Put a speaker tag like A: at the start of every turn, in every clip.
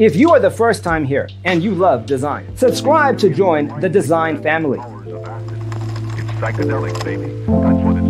A: If you are the first time here and you love design, subscribe to join the design family.
B: It's psychedelic, baby. That's what it's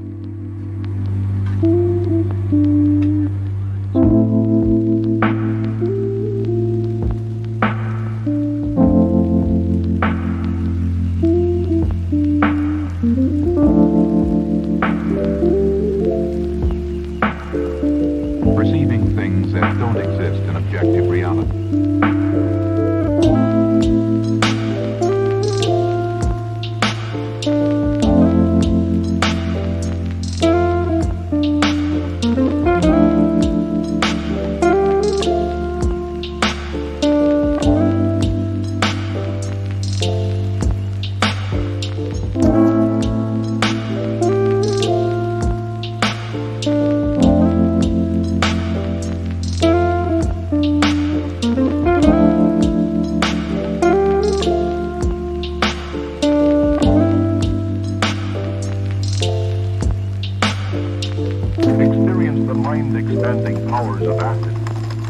B: expanding powers of acid.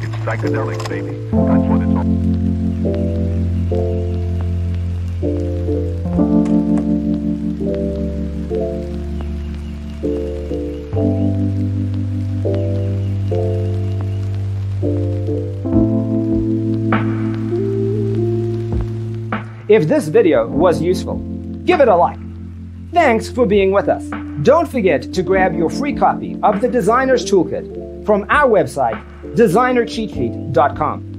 B: It's psychedelic, baby. That's what it's.
A: If this video was useful, give it a like. Thanks for being with us. Don't forget to grab your free copy of the Designer's Toolkit from our website, designercheatsheet.com.